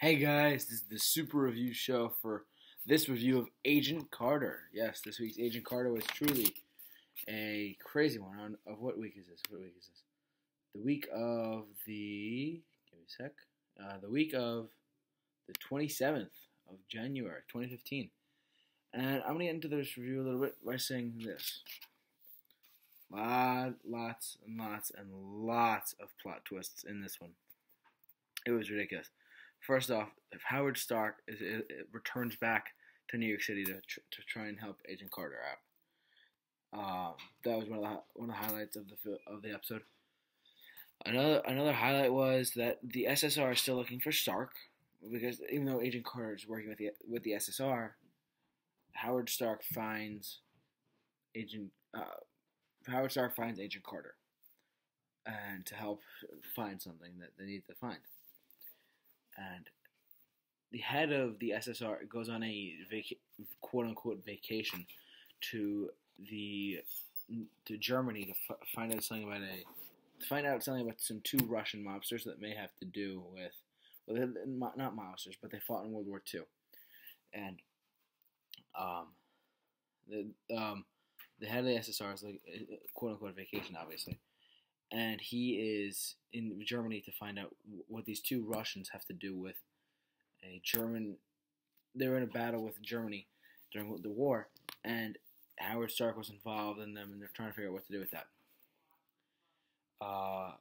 Hey guys, this is the super review show for this review of Agent Carter. Yes, this week's Agent Carter was truly a crazy one. On of what week is this? What week is this? The week of the give me a sec. Uh, the week of the 27th of January, 2015. And I'm gonna get into this review a little bit by saying this. Lot, lots and lots and lots of plot twists in this one. It was ridiculous. First off, if Howard Stark is, it, returns back to New York City to tr- to try and help Agent Carter out, um, that was one of the one of the highlights of the of the episode. Another another highlight was that the SSR is still looking for Stark because even though Agent Carter is working with the with the SSR, Howard Stark finds Agent uh, Howard Stark finds Agent Carter, and to help find something that they need to find and the head of the SSR goes on a quote unquote vacation to the to Germany to f- find out something about a find out something about some two Russian mobsters that may have to do with well not mobsters but they fought in World War II and um the um the head of the SSR is like quote unquote vacation obviously and he is in Germany to find out what these two Russians have to do with a German. They're in a battle with Germany during the war, and Howard Stark was involved in them, and they're trying to figure out what to do with that. Uh,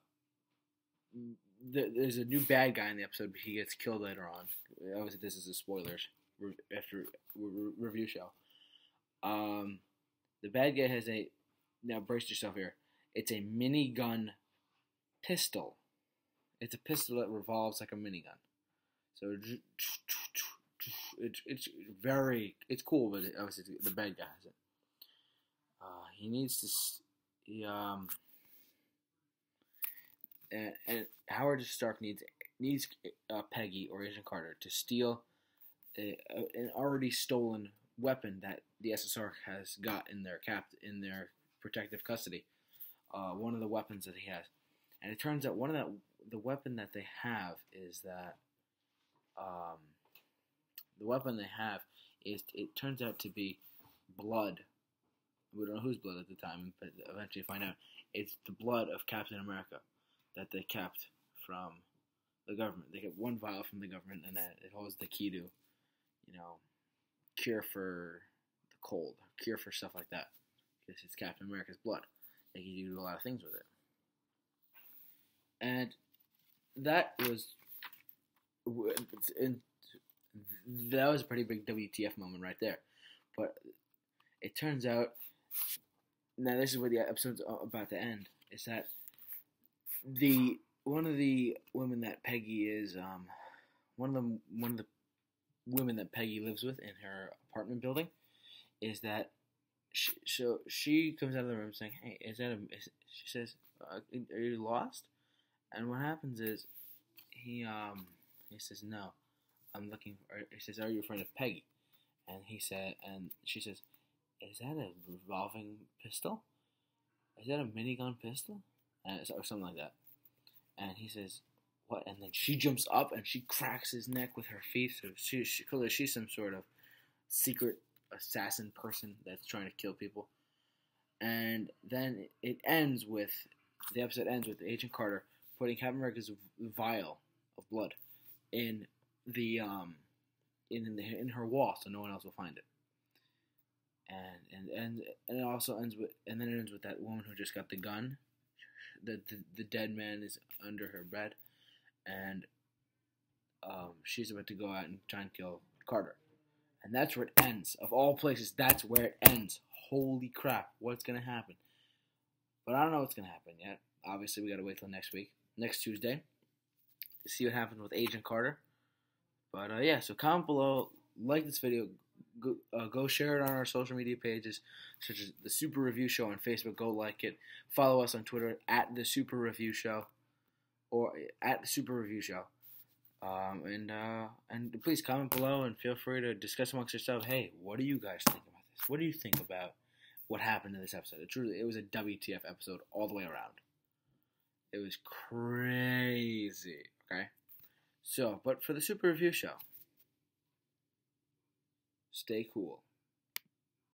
there's a new bad guy in the episode, but he gets killed later on. Obviously, this is a spoilers after review show. Um, the bad guy has a now brace yourself here it's a minigun pistol. It's a pistol that revolves like a minigun. So it's it's very it's cool, but obviously the bad guy has it. Uh, he needs to he um and, and Howard Stark needs needs uh, Peggy or Agent Carter to steal a, a, an already stolen weapon that the SSR has got in their cap in their protective custody uh, one of the weapons that he has, and it turns out one of that the weapon that they have is that um, the weapon they have is it turns out to be blood. We don't know whose blood at the time, but eventually find out it's the blood of Captain America that they kept from the government. They get one vial from the government, and that it holds the key to, you know, cure for the cold, cure for stuff like that, because it's Captain America's blood. They could do a lot of things with it. And that was and that was a pretty big WTF moment right there. But it turns out now this is where the episode's about to end. Is that the one of the women that Peggy is um one of the one of the women that Peggy lives with in her apartment building is that she, so she comes out of the room saying, "Hey, is that a?" Is, she says, uh, "Are you lost?" And what happens is, he um he says, "No, I'm looking." For, he says, "Are you a friend of Peggy?" And he said, and she says, "Is that a revolving pistol? Is that a minigun pistol?" And or something like that. And he says, "What?" And then she jumps up and she cracks his neck with her feet. So she, she clearly she's some sort of secret assassin person that's trying to kill people. And then it ends with the episode ends with Agent Carter putting Captain America's vial of blood in the um in the, in her wall so no one else will find it. And and and and it also ends with and then it ends with that woman who just got the gun. The the, the dead man is under her bed, and um, she's about to go out and try and kill Carter. And that's where it ends. Of all places, that's where it ends. Holy crap, what's going to happen? But I don't know what's going to happen yet. Obviously, we got to wait till next week, next Tuesday, to see what happens with Agent Carter. But uh, yeah, so comment below, like this video, go, uh, go share it on our social media pages, such as the Super Review Show on Facebook. Go like it. Follow us on Twitter at the Super Review Show or at the Super Review Show. Um, and uh, and please comment below and feel free to discuss amongst yourself. Hey, what do you guys think about this? What do you think about what happened in this episode? It truly, it was a WTF episode all the way around. It was crazy. Okay, So, but for the super review show, stay cool.